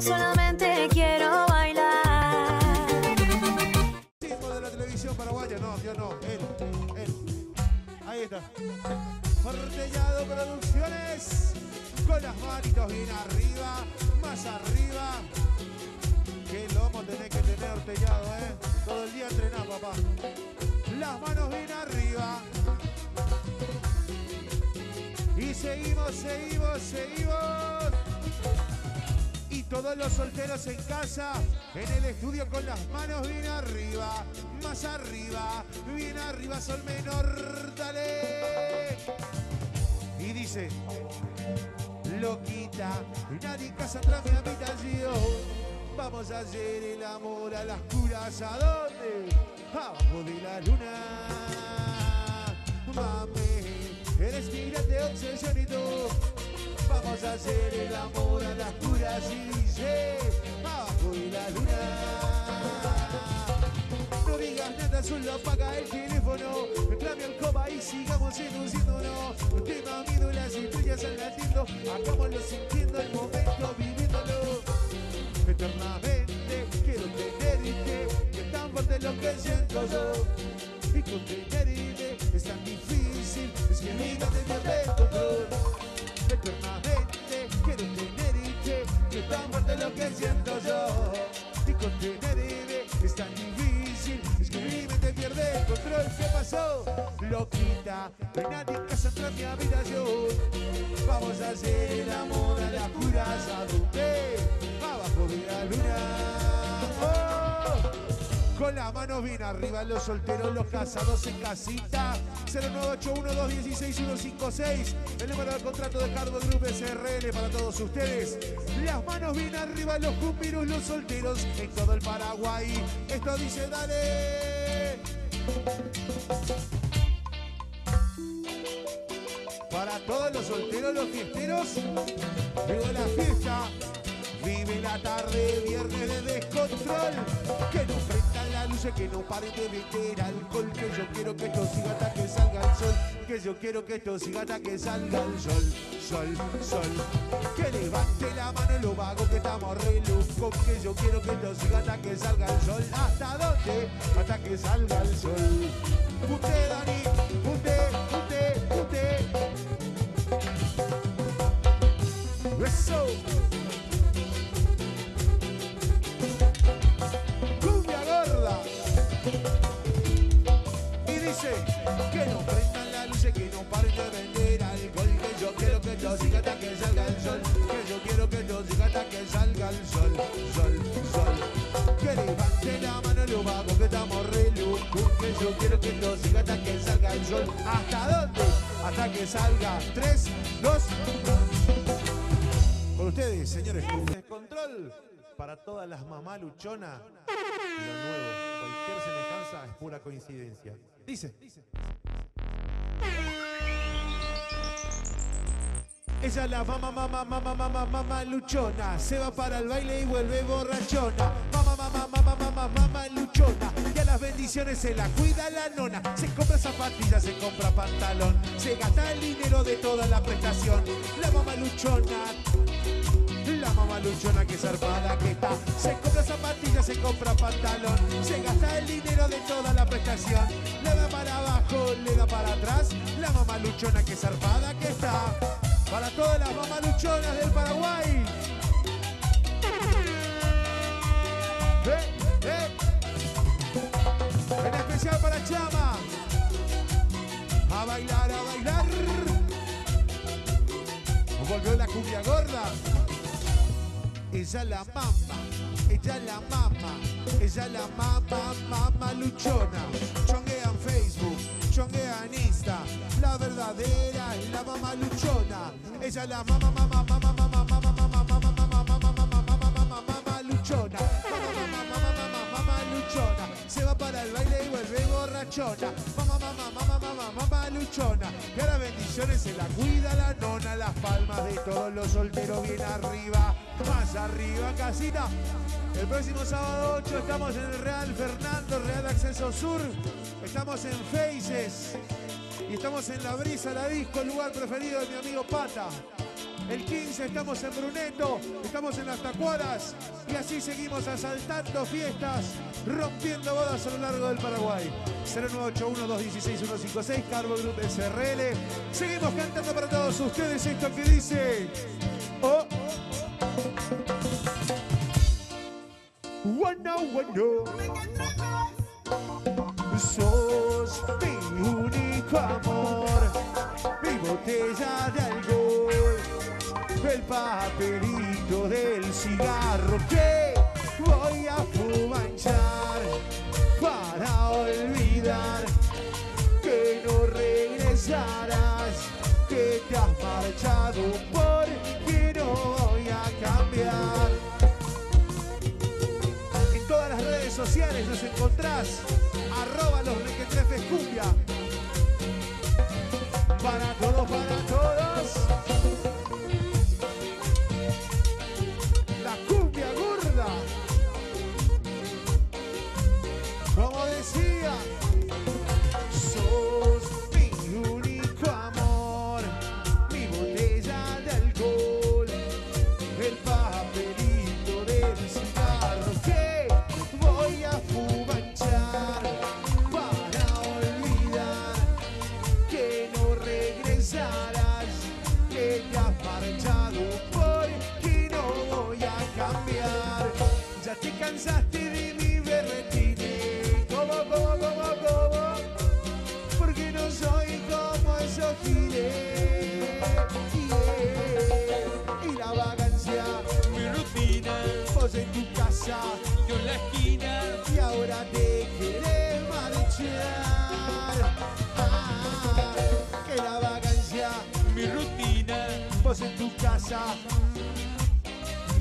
Solamente quiero bailar. Tipo de la televisión paraguaya, no, yo no, él, él. Ahí está. Portellado Producciones, con las manitos bien arriba, más arriba. Qué lomo tenés que tener ortellado, eh. Todo el día entrenás, papá. Las manos bien arriba. Y seguimos, seguimos, seguimos. Todos los solteros en casa, en el estudio con las manos bien arriba, más arriba, bien arriba, sol menor, dale. Y dice, loquita, nadie casa atrás mi habitación. Vamos a hacer el amor a las curas, ¿a dónde? Abajo de la luna. Mami, eres mi grande obsesión y tú. Vamos a hacer el amor a las curas y dice, abajo de la luna. No digas nada, solo apaga el teléfono. Reclame al coba y sigamos seduciéndonos. No tema miedo, las estrellas al latiendo. Hagámoslo sintiendo el momento, viviéndolo. Eternamente quiero tenerte, que tan fuerte lo que siento yo. Y contenerte es tan difícil, es que mi mente pierde el. Eternamente quiero tenerte, que tan fuerte lo que siento yo. Y contenerte es tan difícil, es que mi mente pierde el control. ¿Qué pasó? Loquita, no hay nadie en casa atrás mi habitación. Vamos a hacer el amor a las puras a abajo de la luna. Oh. Con las manos bien arriba, los solteros, los casados en casita. 0981216156, el número del contrato de Cardo Group SRL para todos ustedes. Las manos bien arriba, los cumbiros, los solteros en todo el Paraguay. Esto dice, dale. Para todos los solteros, los fiesteros, vivo la fiesta. Vive la tarde, viernes de descontrol. Que que no paren de meter alcohol. Que yo quiero que esto siga hasta que salga el sol. Que yo quiero que esto siga hasta que salga el sol. Sol, sol. Que levante la mano lo vago que estamos re locos. Que yo quiero que esto siga hasta que salga el sol. ¿Hasta dónde? Hasta que salga el sol. Usted, Dani, usted, Yo quiero que yo siga hasta que salga el sol. ¿Hasta dónde? Hasta que salga. Tres, dos, con ustedes, señores. Descontrol para todas las mamás luchonas. Y lo nuevo, cualquier semejanza es pura coincidencia. Dice. Ella la mamá, mamá, mamá, mamá, mamá luchona. Se va para el baile y vuelve borrachona. Mamá, mamá, mamá, mamá, mamá luchona. Y a las bendiciones se la cuida la nona. Se compra zapatillas, se compra pantalón. Se gasta el dinero de toda la prestación. La mamá luchona. La mamá luchona que zarpada que está. Se compra zapatillas, se compra pantalón. Se gasta el dinero de toda la prestación. Le da para abajo, le da para atrás. La mamá luchona que zarpada que está. Para todas las mamás luchonas del Paraguay. Eh, eh. En especial para Chama. A bailar, a bailar. Volvió la cumbia gorda. Ella la mama, ella la mama, ella la mama, mama luchona. Chonguea en Facebook, chonguea en Insta. La verdadera es la mama luchona. Ella la mama, mama, mama, mama, mama, mama, mama, mama, mama, mama, mama, mama luchona. Borrachona. Mama, mama, mama, mama, mama luchona. Que ahora bendiciones se la cuida la nona. Las palmas de todos los solteros bien arriba. Más arriba, casita. El próximo sábado 8 estamos en el Real Fernando, Real Acceso Sur. Estamos en Faces. Y estamos en La Brisa, la disco, lugar preferido de mi amigo Pata. El 15 estamos en Bruneto, estamos en las Tacuaras y así seguimos asaltando fiestas, rompiendo bodas a lo largo del Paraguay. 0981-216-156, Carbo Group SRL. Seguimos cantando para todos ustedes esto que dice... Oh. Bueno, bueno. Sos mi único amor, mi botella de papelito del cigarro que voy a fumanchar para olvidar que no regresarás, que te has marchado porque no voy a cambiar. En todas las redes sociales nos encontrás, arroba los mequetrefes cumbia. Para todos, para todos. Yo en la esquina, y ahora te querés marchar. Ah, que la vacancia, mi rutina, vos en tu casa,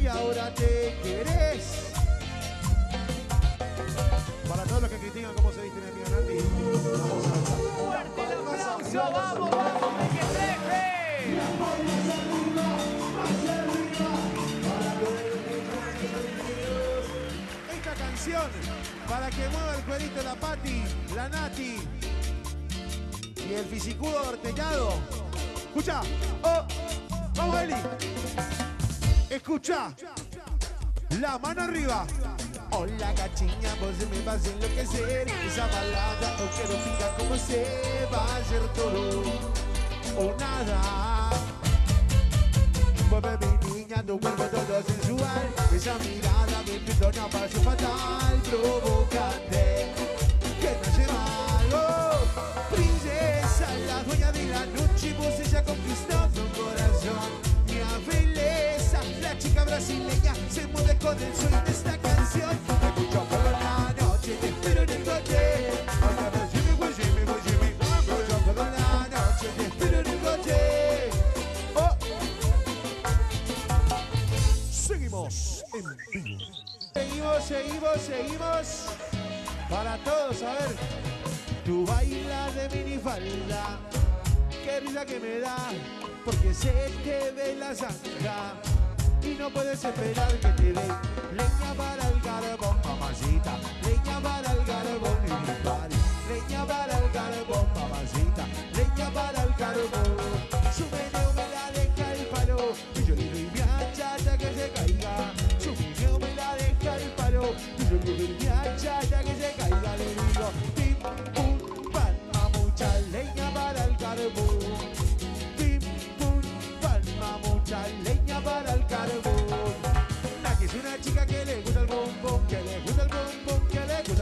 y ahora te querés. Todos los que critican cómo se viste en el mío Nandi, fuerte el aplauso, vamos, vamos, mequetrefe. esta canción para que mueva el cuerito la Pati, la Nati y el fisicudo orteñado. Escucha, oh, vamos Eli. Escucha, la mano arriba. Hola gachiña, vos me vas a enloquecer. Esa balada, no quiero fijar cómo se va a hacer todo o nada. Mi niña, tu cuerpo todo sensual. Esa mirada me perdona paso fatal. Provocante, que no lleva algo Princesa, la dueña de la noche Vos ella conquistó tu corazón. Mi belleza, la chica brasileña Se mueve con el swing Seguimos, seguimos. Para todos, a ver. Tu baila de minifalda. Qué risa que me da. Porque se te ve la zanja. Y no puedes esperar que te dé leña para el carbón, mamacita. Leña para el carbón, mi. Leña para el carbón, mamacita. Leña para el carbón.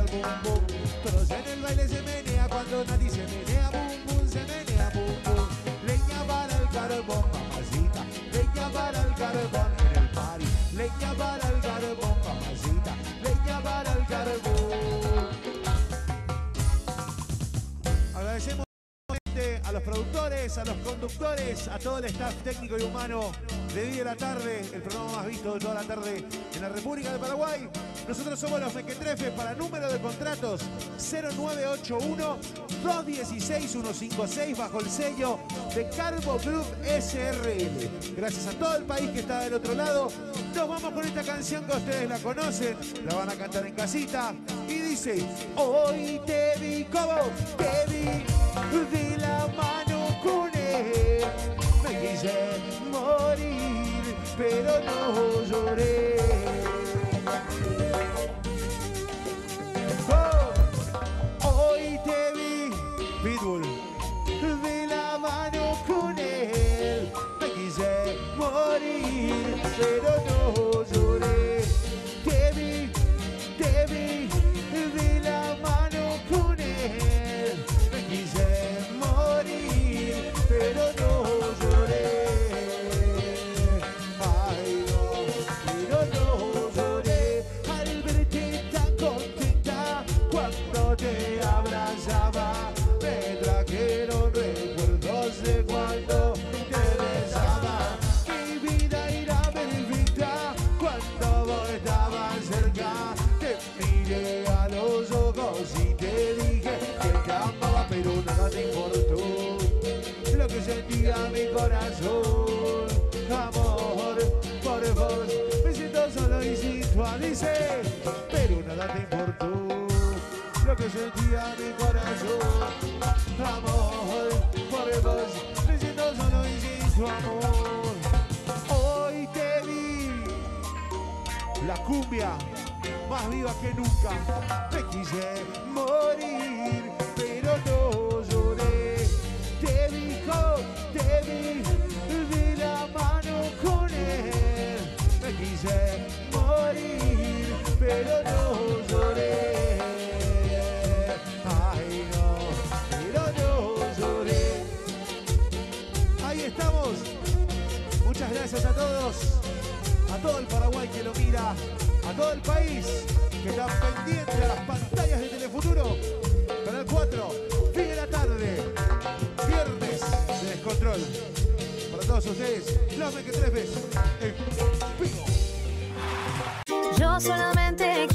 El bombón. Todos en el baile se menea cuando nadie se menea, bum, bum, se menea, bum, bum. Leña para el carbón, mamacita. Leña para el carbón en el party. Leña para el carbón, mamacita. Leña para el carbón. Agradecemos los productores, a los conductores, a todo el staff técnico y humano de Día de la Tarde, el programa más visto de toda la tarde en la República de Paraguay. Nosotros somos los Mequetrefes para número de contratos 0981-216-156 bajo el sello de Carbo Group SRL. Gracias a todo el país que está del otro lado. Nos vamos con esta canción que ustedes la conocen, la van a cantar en casita y dice, hoy te vi como te vi de la mano con él, me quise morir. pero no lloré. Oh, oh hoy te vi, de la mano con él. Me quise morir, pero no te abrazaba. Me trajeron recuerdos de cuando te besaba. Mi vida era perfecta cuando vos estabas cerca. Te miré a los ojos y te dije que te pero nada te importó lo que sentía mi corazón. Que sentía mi corazón. Amor, me siento solo y sin tu amor. Hoy te vi la cumbia más viva que nunca. Me quise morir, a todos, a todo el Paraguay que lo mira, a todo el país que está pendiente a las pantallas de Telefuturo. Canal 4, fin de la tarde, viernes de descontrol. Para todos ustedes, los que tres veces. en vivo. Yo solamente